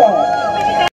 আছে